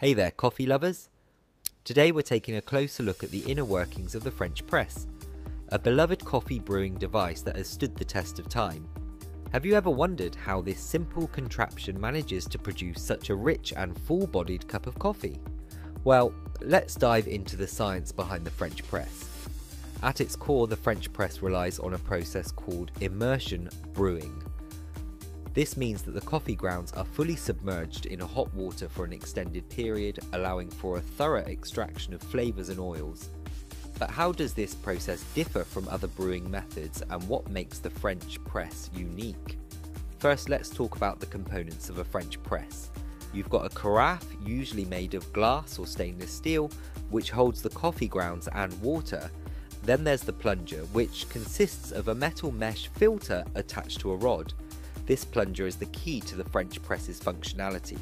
Hey there, coffee lovers! Today we're taking a closer look at the inner workings of the French press, a beloved coffee brewing device that has stood the test of time. Have you ever wondered how this simple contraption manages to produce such a rich and full bodied cup of coffee? Well, let's dive into the science behind the French press. At its core, the French press relies on a process called immersion brewing. This means that the coffee grounds are fully submerged in hot water for an extended period, allowing for a thorough extraction of flavours and oils. But how does this process differ from other brewing methods and what makes the French press unique? First, let's talk about the components of a French press. You've got a carafe, usually made of glass or stainless steel, which holds the coffee grounds and water. Then there's the plunger, which consists of a metal mesh filter attached to a rod. This plunger is the key to the French press's functionality.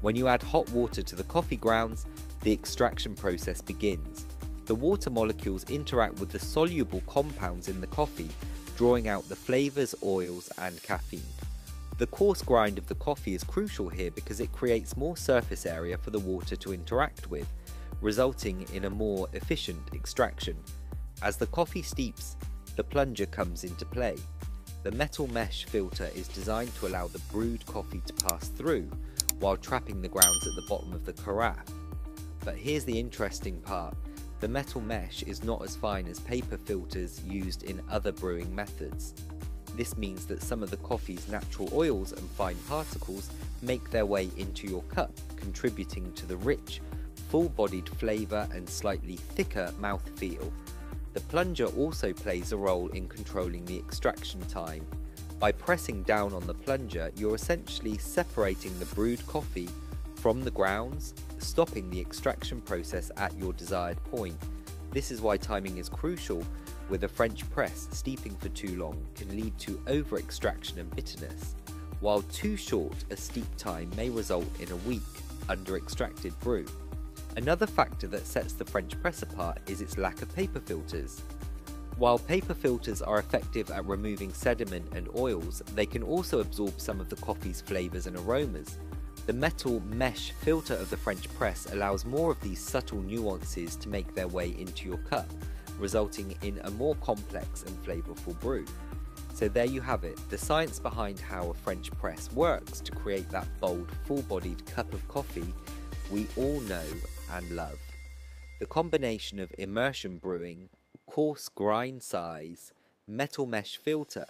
When you add hot water to the coffee grounds, the extraction process begins. The water molecules interact with the soluble compounds in the coffee, drawing out the flavours, oils and caffeine. The coarse grind of the coffee is crucial here because it creates more surface area for the water to interact with, resulting in a more efficient extraction. As the coffee steeps, the plunger comes into play. The metal mesh filter is designed to allow the brewed coffee to pass through while trapping the grounds at the bottom of the carafe. But here's the interesting part. The metal mesh is not as fine as paper filters used in other brewing methods. This means that some of the coffee's natural oils and fine particles make their way into your cup, contributing to the rich, full-bodied flavour and slightly thicker mouthfeel. The plunger also plays a role in controlling the extraction time. By pressing down on the plunger, you're essentially separating the brewed coffee from the grounds, stopping the extraction process at your desired point. This is why timing is crucial. With a French press, steeping for too long can lead to over extraction and bitterness, while too short a steep time may result in a weak, under extracted brew. Another factor that sets the French press apart is its lack of paper filters. While paper filters are effective at removing sediment and oils, they can also absorb some of the coffee's flavours and aromas. The metal mesh filter of the French press allows more of these subtle nuances to make their way into your cup, resulting in a more complex and flavourful brew. So there you have it, the science behind how a French press works to create that bold, full-bodied cup of coffee we all know and love. The combination of immersion brewing, coarse grind size, metal mesh filter,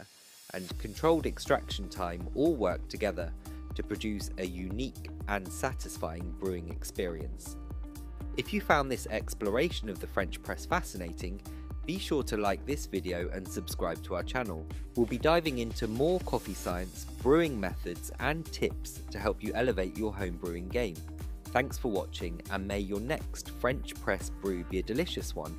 and controlled extraction time all work together to produce a unique and satisfying brewing experience. If you found this exploration of the French press fascinating, be sure to like this video and subscribe to our channel. We'll be diving into more coffee science, brewing methods and tips to help you elevate your home brewing game. Thanks for watching and may your next French press brew be a delicious one.